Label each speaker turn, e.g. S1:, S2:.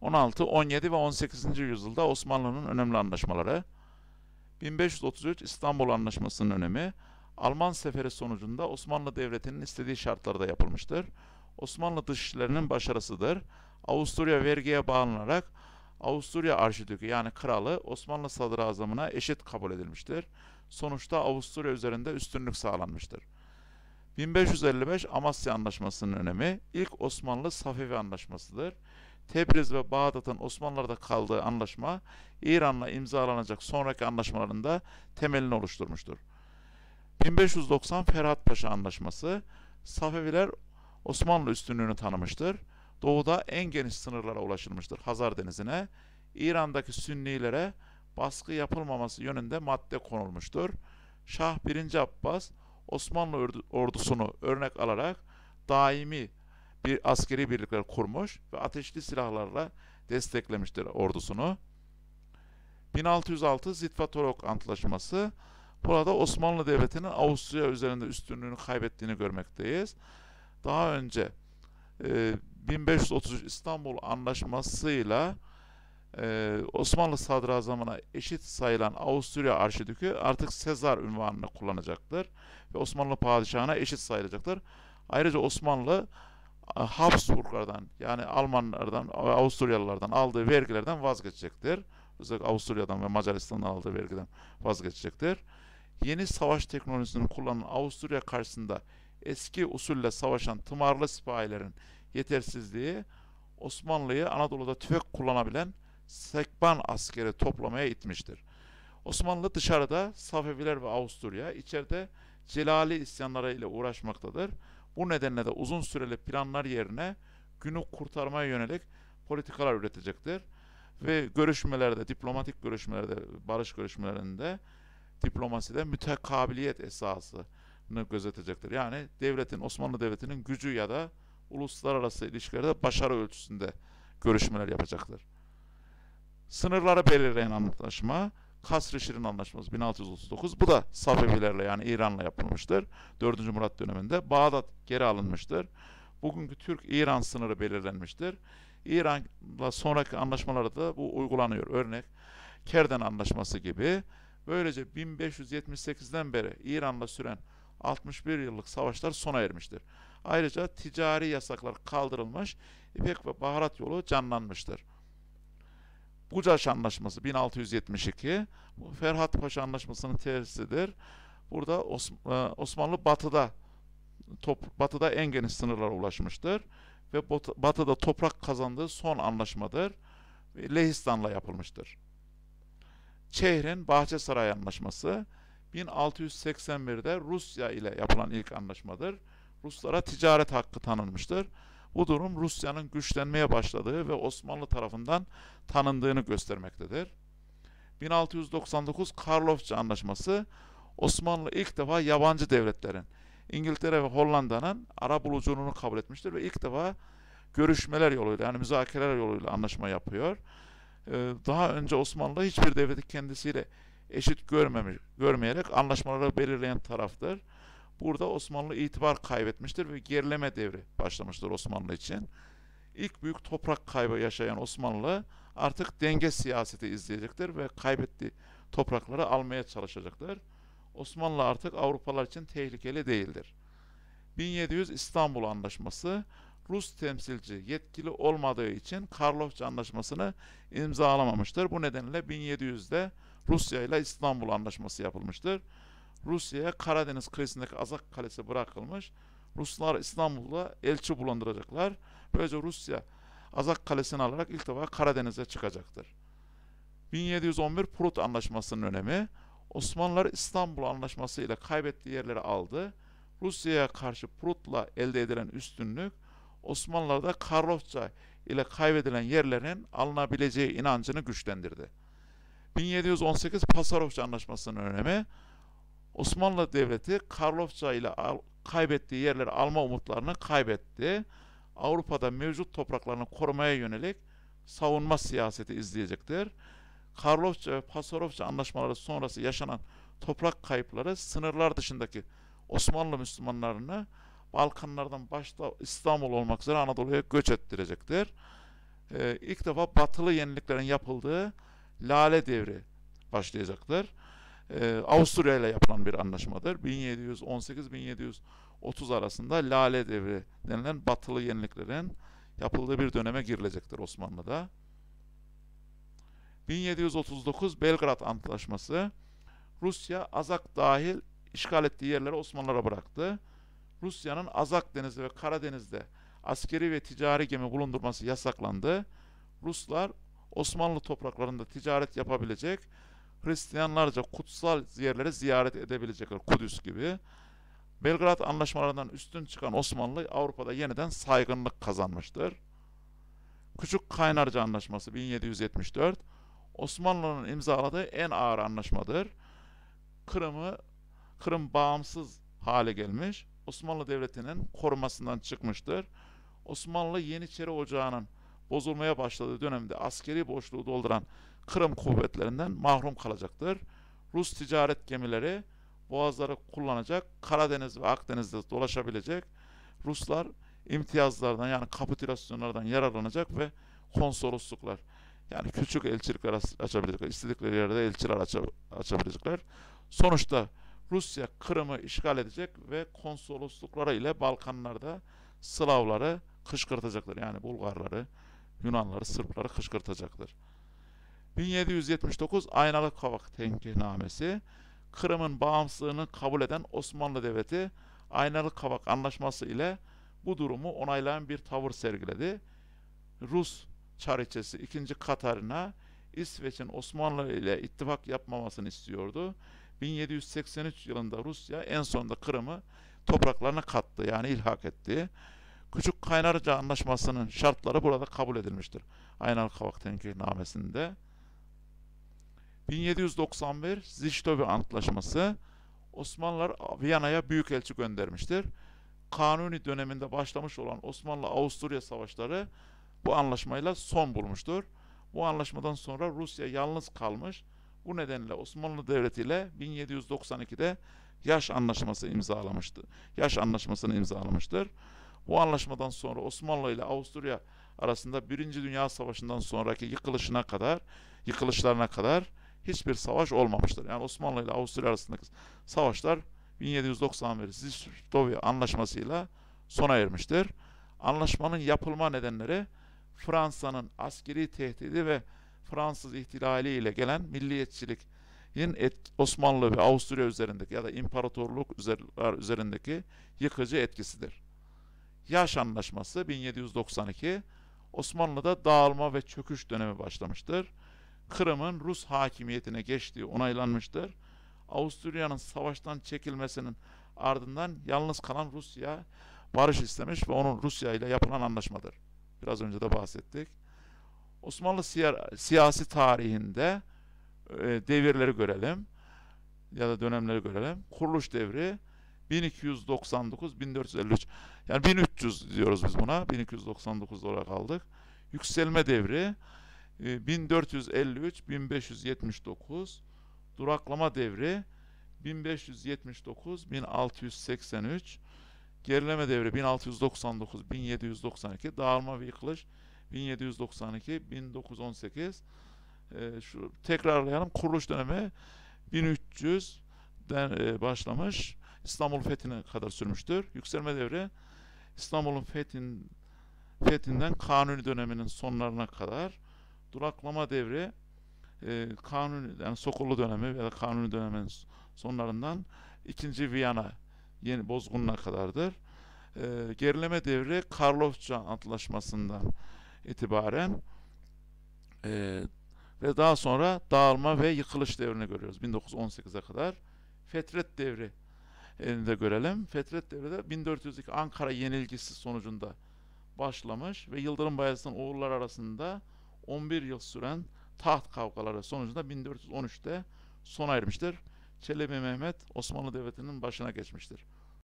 S1: 16, 17 ve 18. yüzyılda Osmanlı'nın önemli anlaşmaları. 1533 İstanbul Anlaşması'nın önemi. Alman seferi sonucunda Osmanlı Devleti'nin istediği şartlarda yapılmıştır. Osmanlı dışişlerinin başarısıdır. Avusturya vergiye bağlanarak Avusturya Arşidükü yani kralı Osmanlı sadrazamına eşit kabul edilmiştir. Sonuçta Avusturya üzerinde üstünlük sağlanmıştır. 1555 Amasya Anlaşması'nın önemi ilk Osmanlı Safevi Anlaşması'dır. Tebriz ve Bağdat'ın Osmanlılar'da kaldığı anlaşma İran'la imzalanacak sonraki anlaşmalarında temelini oluşturmuştur. 1590 Ferhat Paşa Anlaşması Safeviler Osmanlı üstünlüğünü tanımıştır. Doğuda en geniş sınırlara ulaşılmıştır Hazar Denizi'ne. İran'daki Sünnilere baskı yapılmaması yönünde madde konulmuştur. Şah 1. Abbas Osmanlı ordusunu örnek alarak daimi bir askeri birlikler kurmuş ve ateşli silahlarla desteklemiştir ordusunu. 1606 Zitvatorok Antlaşması Burada Osmanlı Devleti'nin Avusturya üzerinde üstünlüğünü kaybettiğini görmekteyiz. Daha önce e, 1533 İstanbul Anlaşması'yla e, Osmanlı Sadrazamına eşit sayılan Avusturya Arşidükü artık Sezar ünvanını kullanacaktır ve Osmanlı Padişahına eşit sayılacaktır. Ayrıca Osmanlı Habsburglardan yani Almanlardan Avusturyalılardan aldığı vergilerden vazgeçecektir. Özellikle Avusturya'dan ve Macaristan'dan aldığı vergiden vazgeçecektir. Yeni savaş teknolojisini kullanan Avusturya karşısında eski usulle savaşan tımarlı sipahilerin yetersizliği Osmanlı'yı Anadolu'da tüfek kullanabilen Sekban askeri toplamaya itmiştir. Osmanlı dışarıda Safeviler ve Avusturya, içeride Celali isyanları ile uğraşmaktadır. Bu nedenle de uzun süreli planlar yerine günü kurtarmaya yönelik politikalar üretecektir. Ve görüşmelerde, diplomatik görüşmelerde, barış görüşmelerinde diplomaside mütekabiliyet esasını gözetecektir. Yani devletin, Osmanlı Devleti'nin gücü ya da uluslararası ilişkilerde başarı ölçüsünde görüşmeler yapacaktır. Sınırları belirleyen anlaşma Kasr-ı Şirin Anlaşması 1639. Bu da Safevilerle yani İran'la yapılmıştır. 4. Murat döneminde. Bağdat geri alınmıştır. Bugünkü Türk-İran sınırı belirlenmiştir. İran'la sonraki anlaşmalarda bu uygulanıyor. Örnek Kerden Anlaşması gibi. Böylece 1578'den beri İran'la süren 61 yıllık savaşlar sona ermiştir. Ayrıca ticari yasaklar kaldırılmış, İpek ve baharat yolu canlanmıştır. Bucaş Anlaşması 1672, Ferhat Paşa Anlaşması'nın tersidir. Burada e, Osmanlı batıda top, batıda en geniş sınırlara ulaşmıştır ve batıda toprak kazandığı son anlaşmadır. Lehistan'la yapılmıştır. Çehrin Bahçesaray Anlaşması 1681'de Rusya ile yapılan ilk anlaşmadır. Ruslara ticaret hakkı tanınmıştır. Bu durum Rusya'nın güçlenmeye başladığı ve Osmanlı tarafından tanındığını göstermektedir. 1699 Karlofça Anlaşması Osmanlı ilk defa yabancı devletlerin İngiltere ve Hollanda'nın ara buluculuğunu kabul etmiştir ve ilk defa görüşmeler yoluyla yani müzakereler yoluyla anlaşma yapıyor. Ee, daha önce Osmanlı hiçbir devleti kendisiyle eşit görmemiş, görmeyerek anlaşmaları belirleyen taraftır. Burada Osmanlı itibar kaybetmiştir ve gerileme devri başlamıştır Osmanlı için. İlk büyük toprak kaybı yaşayan Osmanlı artık denge siyaseti izleyecektir ve kaybettiği toprakları almaya çalışacaktır. Osmanlı artık Avrupalar için tehlikeli değildir. 1700 İstanbul Anlaşması Rus temsilci yetkili olmadığı için Karlofça Anlaşması'nı imzalamamıştır. Bu nedenle 1700'de Rusya ile İstanbul Anlaşması yapılmıştır. Rusya'ya Karadeniz kıyısındaki Azak Kalesi bırakılmış. Ruslar İstanbul'da elçi bulunduracaklar. Böylece Rusya Azak Kalesi'ni alarak ilk defa Karadeniz'e çıkacaktır. 1711 Prut Anlaşması'nın önemi Osmanlılar İstanbul Anlaşması ile kaybettiği yerleri aldı. Rusya'ya karşı Prut'la elde edilen üstünlük Osmanlılar'da Karlofça ile kaybedilen yerlerin alınabileceği inancını güçlendirdi. 1718 Pasarofça Anlaşması'nın önemi Osmanlı Devleti Karlofça ile kaybettiği yerleri alma umutlarını kaybetti. Avrupa'da mevcut topraklarını korumaya yönelik savunma siyaseti izleyecektir. Karlofça ve Pasarofça anlaşmaları sonrası yaşanan toprak kayıpları sınırlar dışındaki Osmanlı Müslümanlarını Balkanlardan başta İstanbul olmak üzere Anadolu'ya göç ettirecektir. e, ilk defa batılı yeniliklerin yapıldığı Lale Devri başlayacaktır. E, Avusturya ile yapılan bir anlaşmadır. 1718-1730 arasında Lale Devri denilen batılı yeniliklerin yapıldığı bir döneme girilecektir Osmanlı'da. 1739 Belgrad Antlaşması Rusya Azak dahil işgal ettiği yerleri Osmanlılara bıraktı. Rusya'nın Azak Denizi ve Karadeniz'de askeri ve ticari gemi bulundurması yasaklandı. Ruslar Osmanlı topraklarında ticaret yapabilecek, Hristiyanlarca kutsal yerleri ziyaret edebilecekler, Kudüs gibi. Belgrad anlaşmalarından üstün çıkan Osmanlı Avrupa'da yeniden saygınlık kazanmıştır. Küçük Kaynarca Anlaşması 1774 Osmanlı'nın imzaladığı en ağır anlaşmadır. Kırım'ı Kırım bağımsız hale gelmiş. Osmanlı Devleti'nin korumasından çıkmıştır. Osmanlı Yeniçeri Ocağı'nın bozulmaya başladığı dönemde askeri boşluğu dolduran Kırım kuvvetlerinden mahrum kalacaktır. Rus ticaret gemileri boğazları kullanacak, Karadeniz ve Akdeniz'de dolaşabilecek. Ruslar imtiyazlardan yani kapitülasyonlardan yararlanacak ve konsolosluklar yani küçük elçilikler açabilecekler. istedikleri yerde elçiler açabilecekler. Sonuçta Rusya Kırım'ı işgal edecek ve konsoloslukları ile Balkanlarda Slavları kışkırtacaklar. Yani Bulgarları, Yunanları, Sırpları kışkırtacaktır. 1779 Aynalı Kavak Tenkihnamesi Kırım'ın bağımsızlığını kabul eden Osmanlı Devleti Aynalı Kavak Anlaşması ile bu durumu onaylayan bir tavır sergiledi. Rus Çariçesi 2. Katarina İsveç'in Osmanlı ile ittifak yapmamasını istiyordu. 1783 yılında Rusya en sonunda Kırım'ı topraklarına kattı yani ilhak etti. Küçük Kaynarca Anlaşması'nın şartları burada kabul edilmiştir. Aynal Kavak Tenkihnamesi'nde. 1791 Ziştobi Antlaşması Osmanlılar Viyana'ya büyükelçi göndermiştir. Kanuni döneminde başlamış olan Osmanlı-Avusturya savaşları bu anlaşmayla son bulmuştur. Bu anlaşmadan sonra Rusya yalnız kalmış. Bu nedenle Osmanlı Devleti ile 1792'de Yaş Anlaşması imzalamıştı. Yaş Anlaşması'nı imzalamıştır. Bu anlaşmadan sonra Osmanlı ile Avusturya arasında Birinci Dünya Savaşı'ndan sonraki yıkılışına kadar, yıkılışlarına kadar hiçbir savaş olmamıştır. Yani Osmanlı ile Avusturya arasındaki savaşlar 1791 Zistovi Anlaşması'yla sona ermiştir. Anlaşmanın yapılma nedenleri Fransa'nın askeri tehdidi ve Fransız ihtilali ile gelen milliyetçiliğin et, Osmanlı ve Avusturya üzerindeki ya da imparatorluk üzerindeki yıkıcı etkisidir. Yaş Anlaşması 1792 Osmanlı'da dağılma ve çöküş dönemi başlamıştır. Kırım'ın Rus hakimiyetine geçtiği onaylanmıştır. Avusturya'nın savaştan çekilmesinin ardından yalnız kalan Rusya barış istemiş ve onun Rusya ile yapılan anlaşmadır. Biraz önce de bahsettik. Osmanlı siyasi tarihinde e, devirleri görelim ya da dönemleri görelim. Kuruluş devri 1299-1453 yani 1300 diyoruz biz buna 1299 olarak aldık. Yükselme devri 1453-1579 e, duraklama devri 1579-1683 gerileme devri 1699-1792 dağılma ve yıkılış 1792-1918 e, şu tekrarlayalım. Kuruluş dönemi 1300'den e, başlamış. İstanbul fethine kadar sürmüştür. Yükselme devri İstanbul'un fethin, fethinden Kanuni döneminin sonlarına kadar duraklama devri e, Kanuni yani Sokullu dönemi ya da Kanuni döneminin sonlarından ikinci Viyana yeni bozgununa kadardır. E, gerileme devri Karlofça Antlaşması'ndan itibaren e, ve daha sonra dağılma ve yıkılış devrini görüyoruz 1918'e kadar. Fetret devri de görelim. Fetret devri de 1402 Ankara yenilgisi sonucunda başlamış ve Yıldırım Bayezid'in oğulları arasında 11 yıl süren taht kavgaları sonucunda 1413'te sona ermiştir. Çelebi Mehmet Osmanlı Devleti'nin başına geçmiştir.